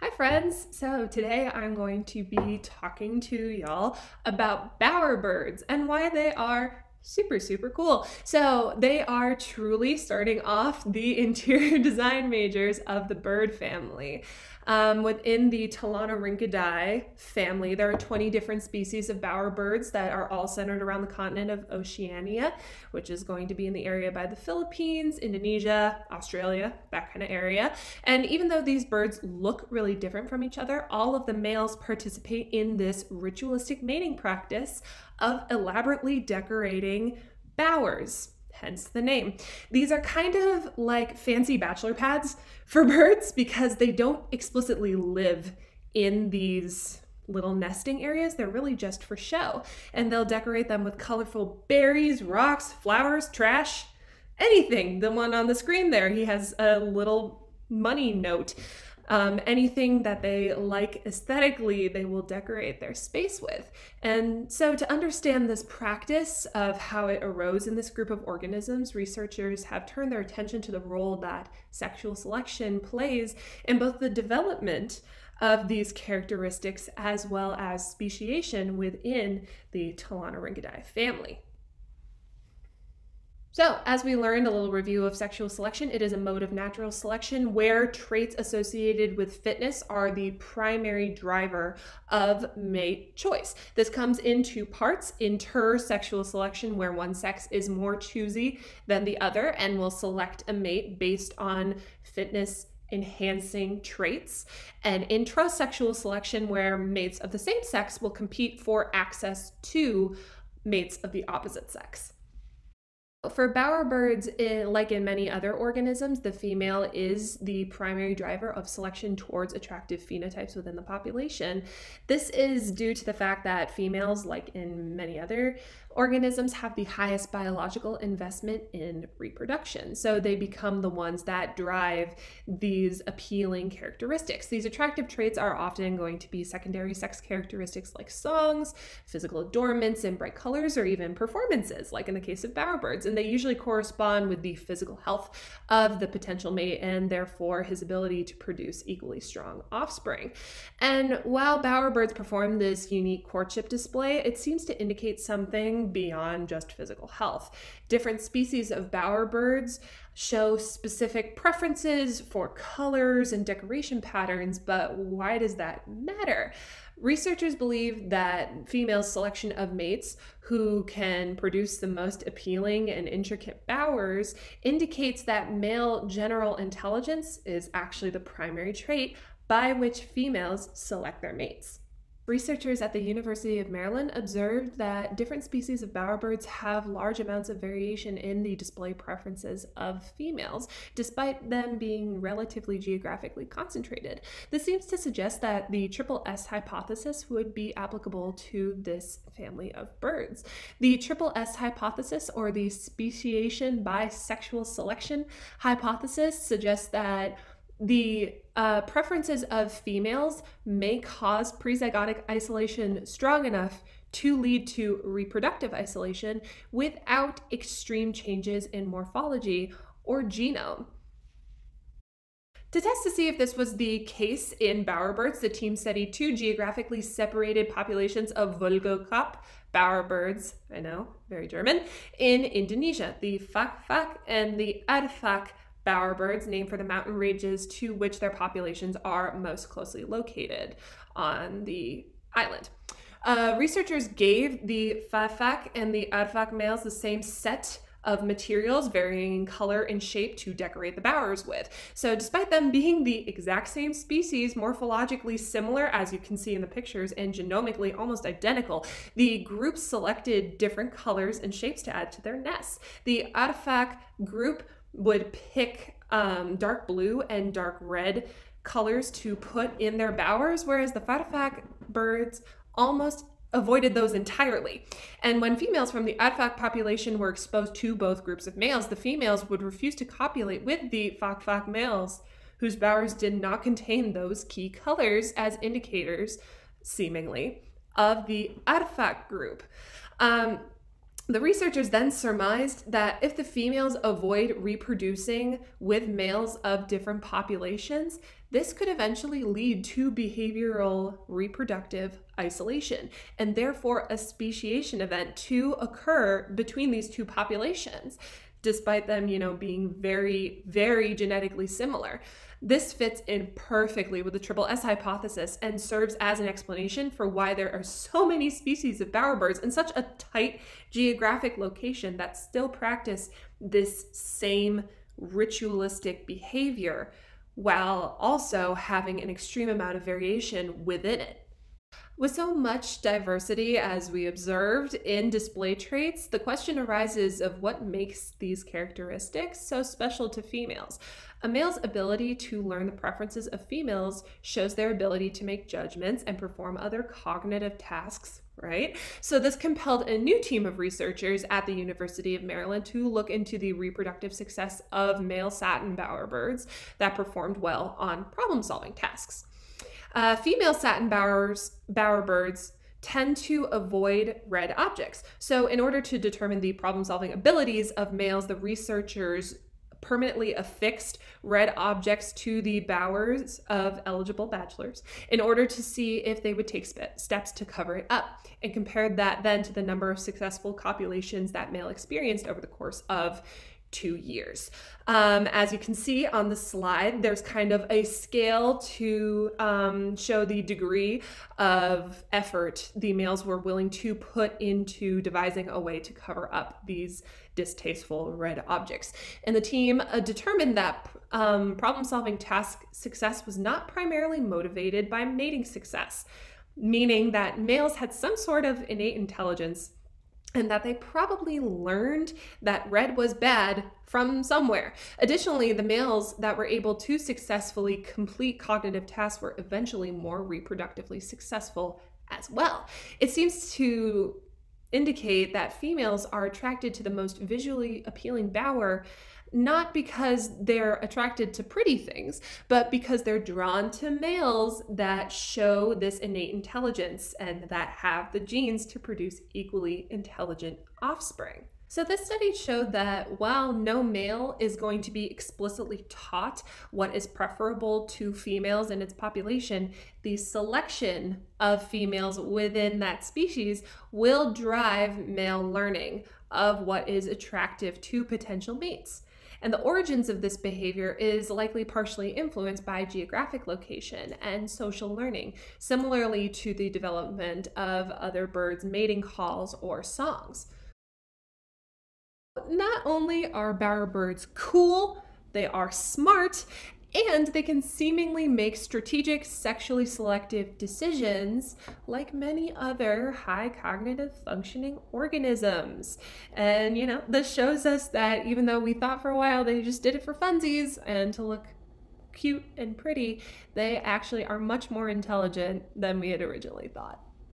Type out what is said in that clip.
Hi friends! So today I'm going to be talking to y'all about bowerbirds and why they are super super cool. So they are truly starting off the interior design majors of the bird family. Um, within the Ptilonorhynchidae family, there are 20 different species of bowerbirds that are all centered around the continent of Oceania, which is going to be in the area by the Philippines, Indonesia, Australia, that kind of area. And even though these birds look really different from each other, all of the males participate in this ritualistic mating practice of elaborately decorating bowers hence the name. These are kind of like fancy bachelor pads for birds because they don't explicitly live in these little nesting areas. They're really just for show. And they'll decorate them with colorful berries, rocks, flowers, trash, anything. The one on the screen there, he has a little money note. Um, anything that they like aesthetically, they will decorate their space with. And so, to understand this practice of how it arose in this group of organisms, researchers have turned their attention to the role that sexual selection plays in both the development of these characteristics as well as speciation within the Ptilonorhynchidae family. So, as we learned a little review of sexual selection, it is a mode of natural selection where traits associated with fitness are the primary driver of mate choice. This comes in two parts intersexual selection, where one sex is more choosy than the other and will select a mate based on fitness enhancing traits, and intrasexual selection, where mates of the same sex will compete for access to mates of the opposite sex. For bowerbirds, eh, like in many other organisms, the female is the primary driver of selection towards attractive phenotypes within the population. This is due to the fact that females, like in many other organisms, have the highest biological investment in reproduction. So they become the ones that drive these appealing characteristics. These attractive traits are often going to be secondary sex characteristics like songs, physical adornments, and bright colors, or even performances, like in the case of bowerbirds and they usually correspond with the physical health of the potential mate and therefore his ability to produce equally strong offspring. And while bowerbirds perform this unique courtship display, it seems to indicate something beyond just physical health. Different species of bowerbirds show specific preferences for colors and decoration patterns, but why does that matter? Researchers believe that female selection of mates who can produce the most appealing and intricate bowers indicates that male general intelligence is actually the primary trait by which females select their mates. Researchers at the University of Maryland observed that different species of bowerbirds have large amounts of variation in the display preferences of females, despite them being relatively geographically concentrated. This seems to suggest that the triple S hypothesis would be applicable to this family of birds. The triple S hypothesis, or the speciation by sexual selection hypothesis, suggests that the uh, preferences of females may cause prezygotic isolation strong enough to lead to reproductive isolation without extreme changes in morphology or genome. To test to see if this was the case in bowerbirds, the team studied two geographically separated populations of Vogelkop bowerbirds, I know, very German, in Indonesia, the Fak-Fak and the Arfak bowerbirds named for the mountain ranges to which their populations are most closely located on the island. Uh, researchers gave the Fak-Fak and the Arfak males the same set of materials varying in color and shape to decorate the bowers with. So despite them being the exact same species, morphologically similar as you can see in the pictures and genomically almost identical, the groups selected different colors and shapes to add to their nests. The Arfak group would pick um, dark blue and dark red colors to put in their bowers, whereas the Fak-Fak birds almost avoided those entirely. And when females from the Arfak population were exposed to both groups of males, the females would refuse to copulate with the Fak-Fak males whose bowers did not contain those key colors as indicators, seemingly, of the Arfak group. Um, The researchers then surmised that if the females avoid reproducing with males of different populations, this could eventually lead to behavioral reproductive isolation and therefore a speciation event to occur between these two populations, despite them, you know, being very, very genetically similar. This fits in perfectly with the triple S hypothesis and serves as an explanation for why there are so many species of bowerbirds in such a tight geographic location that still practice this same ritualistic behavior while also having an extreme amount of variation within it. With so much diversity as we observed in display traits, the question arises of what makes these characteristics so special to females. A male's ability to learn the preferences of females shows their ability to make judgments and perform other cognitive tasks, right? So, this compelled a new team of researchers at the University of Maryland to look into the reproductive success of male satin bowerbirds that performed well on problem solving tasks. Uh, female satin bowers, bowerbirds tend to avoid red objects. So, in order to determine the problem solving abilities of males, the researchers permanently affixed red objects to the bowers of eligible bachelors in order to see if they would take steps to cover it up and compared that then to the number of successful copulations that male experienced over the course of two years. Um, as you can see on the slide, there's kind of a scale to um, show the degree of effort the males were willing to put into devising a way to cover up these distasteful red objects. And the team uh, determined that um, problem solving task success was not primarily motivated by mating success, meaning that males had some sort of innate intelligence and that they probably learned that red was bad from somewhere. Additionally, the males that were able to successfully complete cognitive tasks were eventually more reproductively successful as well. It seems to indicate that females are attracted to the most visually appealing bower not because they're attracted to pretty things, but because they're drawn to males that show this innate intelligence and that have the genes to produce equally intelligent offspring. So, this study showed that while no male is going to be explicitly taught what is preferable to females in its population, the selection of females within that species will drive male learning of what is attractive to potential mates. And the origins of this behavior is likely partially influenced by geographic location and social learning, similarly to the development of other birds' mating calls or songs. Not only are bowerbirds cool, they are smart, and they can seemingly make strategic, sexually selective decisions like many other high cognitive functioning organisms. And, you know, this shows us that even though we thought for a while they just did it for funsies and to look cute and pretty, they actually are much more intelligent than we had originally thought.